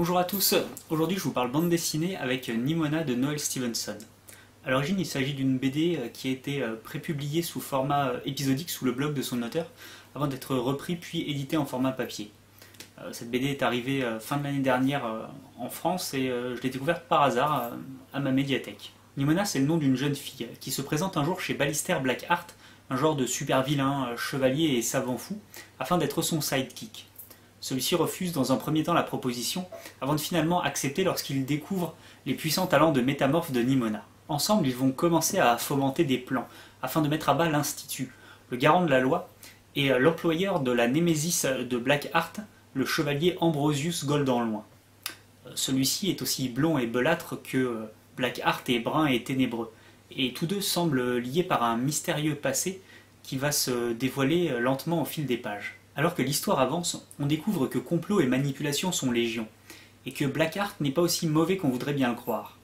Bonjour à tous, aujourd'hui je vous parle bande dessinée avec Nimona de Noel Stevenson. A l'origine il s'agit d'une BD euh, qui a été euh, prépubliée sous format euh, épisodique sous le blog de son auteur avant d'être repris puis édité en format papier. Cette BD est arrivée fin de l'année dernière en France et je l'ai découverte par hasard à ma médiathèque. Nimona c'est le nom d'une jeune fille qui se présente un jour chez Ballister Blackheart, un genre de super vilain, chevalier et savant fou, afin d'être son sidekick. Celui-ci refuse dans un premier temps la proposition, avant de finalement accepter lorsqu'il découvre les puissants talents de métamorphe de Nimona. Ensemble, ils vont commencer à fomenter des plans, afin de mettre à bas l'Institut, le garant de la loi, et l'employeur de la Némésis de Blackheart, le chevalier Ambrosius Goldenloin. Celui-ci est aussi blond et belâtre que Blackheart est brun et ténébreux, et tous deux semblent liés par un mystérieux passé qui va se dévoiler lentement au fil des pages. Alors que l'histoire avance, on découvre que complot et manipulation sont légion, et que Blackheart n'est pas aussi mauvais qu'on voudrait bien le croire.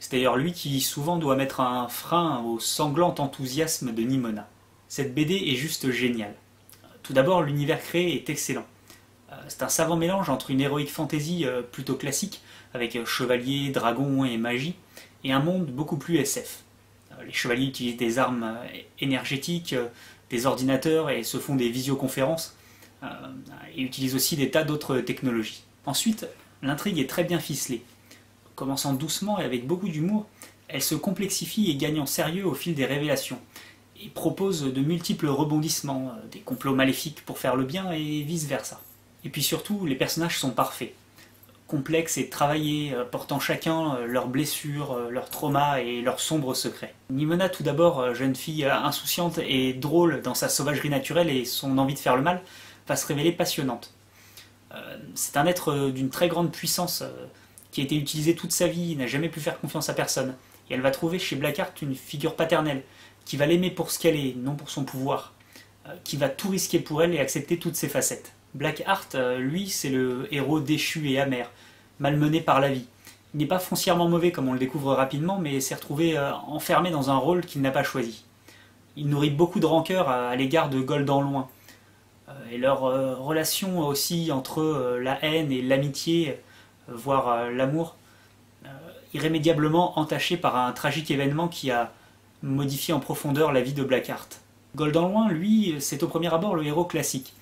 C'est d'ailleurs lui qui souvent doit mettre un frein au sanglant enthousiasme de Nimona. Cette BD est juste géniale. Tout d'abord, l'univers créé est excellent. Euh, c'est un savant mélange entre une héroïque fantasy euh, plutôt classique, avec chevaliers, dragons et magie, et un monde beaucoup plus SF. Euh, les chevaliers utilisent des armes énergétiques, des ordinateurs et se font des visioconférences, euh, et utilise aussi des tas d'autres technologies. Ensuite, l'intrigue est très bien ficelée. Commençant doucement et avec beaucoup d'humour, elle se complexifie et gagne en sérieux au fil des révélations, et propose de multiples rebondissements, euh, des complots maléfiques pour faire le bien et vice-versa. Et puis surtout, les personnages sont parfaits, complexes et travaillés, euh, portant chacun leurs blessures, leurs traumas et leurs sombres secrets. Nimona, tout d'abord, jeune fille insouciante et drôle dans sa sauvagerie naturelle et son envie de faire le mal, va se révéler passionnante. Euh, c'est un être euh, d'une très grande puissance euh, qui a été utilisé toute sa vie, n'a jamais pu faire confiance à personne. Et elle va trouver chez Blackheart une figure paternelle, qui va l'aimer pour ce qu'elle est, non pour son pouvoir, qui va tout risquer pour elle et accepter toutes ses facettes. Blackheart, lui, c'est le héros déchu et amer, malmené par la vie. Il n'est pas foncièrement mauvais comme on le découvre rapidement, mais s'est retrouvé enfermé dans un rôle qu'il n'a pas choisi. Il nourrit beaucoup de rancœur à l'égard de Gold en loin, et leur euh, relation aussi entre euh, la haine et l'amitié, euh, voire l'amour, irrémédiablement entachée par un tragique événement qui a modifié en profondeur la vie de Blackheart. Goldenloin, lui, c'est au premier abord le héros classique.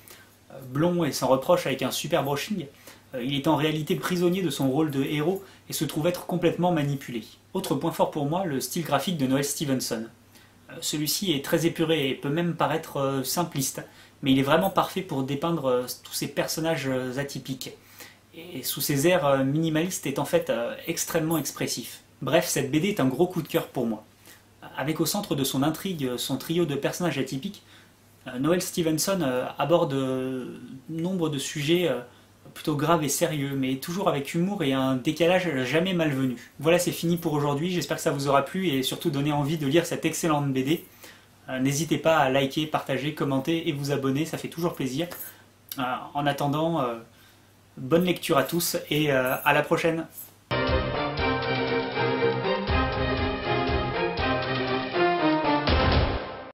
Blond et sans reproche avec un super brushing, il est en réalité prisonnier de son rôle de héros et se trouve être complètement manipulé. Autre point fort pour moi, le style graphique de Noel Stevenson. Celui-ci est très épuré et peut même paraître simpliste, mais il est vraiment parfait pour dépeindre euh, tous ces personnages euh, atypiques. Et sous ses airs euh, minimalistes est en fait extrêmement expressif. Bref, cette BD est un gros coup de cœur pour moi. Avec au centre de son intrigue son trio de personnages atypiques, Noel Stevenson aborde nombre de sujets plutôt graves et sérieux, mais toujours avec humour et un décalage jamais malvenu. Voilà, c'est fini pour aujourd'hui, j'espère que ça vous aura plu et surtout donné envie de lire cette excellente BD. Euh, n'hésitez pas à liker, partager, commenter et vous abonner, ça fait toujours plaisir. Euh, en attendant, euh, bonne lecture à tous et à la prochaine